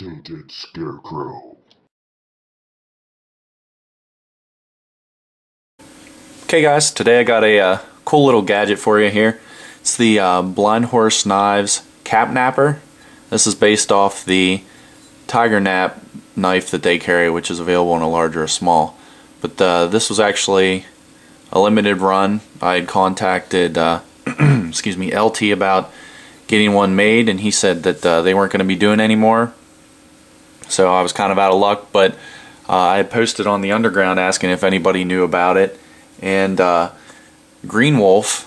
Tainted Scarecrow. Okay guys, today I got a uh, cool little gadget for you here. It's the uh, Blind Horse Knives Cap Knapper. This is based off the Tiger Nap knife that they carry, which is available in a large or a small. But uh, this was actually a limited run. I had contacted, uh, excuse me, LT about getting one made, and he said that uh, they weren't going to be doing anymore. So I was kind of out of luck, but uh, I had posted on the underground asking if anybody knew about it, and uh, Green Wolf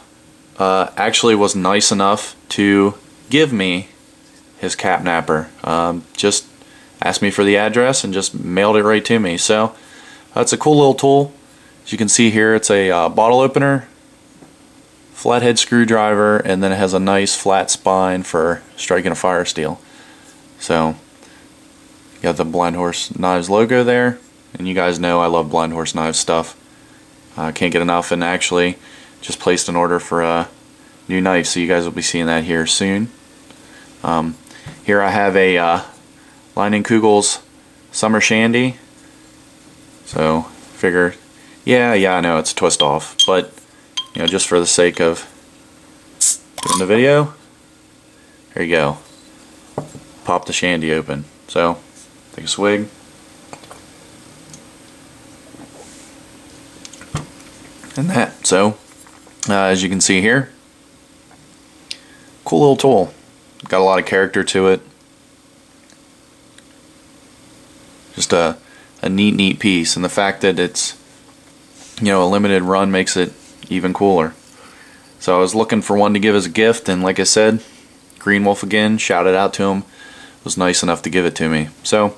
uh, actually was nice enough to give me his cap knapper. Um, just asked me for the address and just mailed it right to me. So that's a cool little tool. As you can see here, it's a uh, bottle opener, flathead screwdriver, and then it has a nice flat spine for striking a fire steel. So, you got the Blind Horse Knives logo there, and you guys know I love Blind Horse Knives stuff. I uh, can't get enough, and actually just placed an order for a new knife, so you guys will be seeing that here soon. Um, here I have a uh, Kugel's Summer Shandy. So, figure, yeah, yeah, I know it's a twist off, but, you know, just for the sake of doing the video, here you go. Pop the shandy open. So, take a swig. And that. So, uh, as you can see here, cool little tool. Got a lot of character to it. Just a, a neat, neat piece. And the fact that it's, you know, a limited run makes it even cooler. So I was looking for one to give as a gift, and like I said, Green Wolf again, shouted out to him, was nice enough to give it to me. So,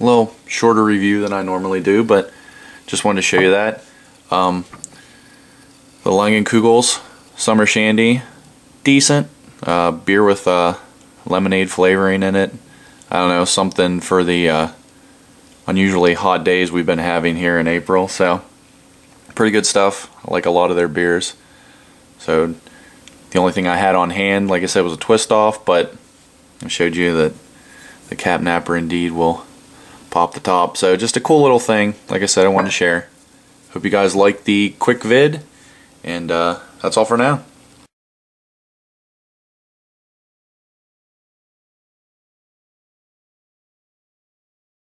a little shorter review than I normally do, but just wanted to show you that. Um, the Leinenkugel's Summer Shandy, decent. Uh, beer with uh, lemonade flavoring in it. I don't know, something for the uh, unusually hot days we've been having here in April. So, pretty good stuff. I like a lot of their beers. So, the only thing I had on hand, like I said, was a twist off, but I showed you that the cap knapper indeed will pop the top. So, just a cool little thing. Like I said, I wanted to share. Hope you guys like the quick vid, and uh, that's all for now.